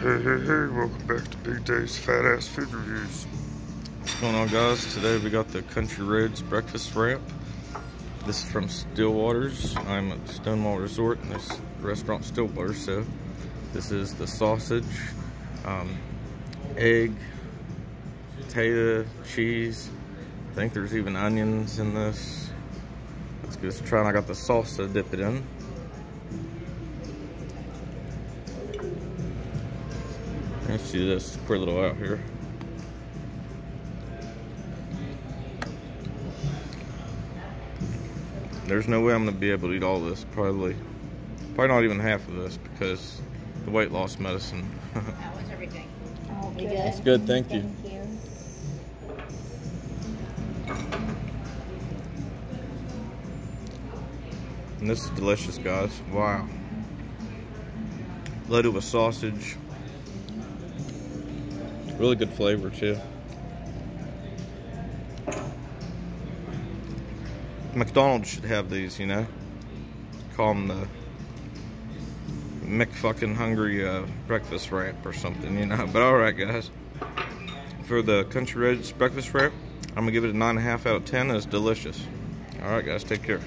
Hey, hey, hey, welcome back to Big Dave's Fat Ass Food Reviews. What's going on guys? Today we got the Country Roads breakfast wrap. This is from Stillwaters. I'm at Stonewall Resort and this restaurant Stillwater. So this is the sausage, um, egg, potato, cheese. I think there's even onions in this. Let's give this a try and I got the salsa to dip it in. Let's see this, pour a little out here. There's no way I'm gonna be able to eat all this, probably. Probably not even half of this because the weight loss medicine. That was everything. Oh, good. good? It's good, thank you. Thank you. And this is delicious, guys. Wow. Loaded with sausage. Really good flavor, too. McDonald's should have these, you know? Call them the McFucking Hungry uh, breakfast wrap or something, you know? But alright, guys. For the Country Roads breakfast wrap, I'm going to give it a 9.5 out of 10. It's delicious. Alright, guys. Take care.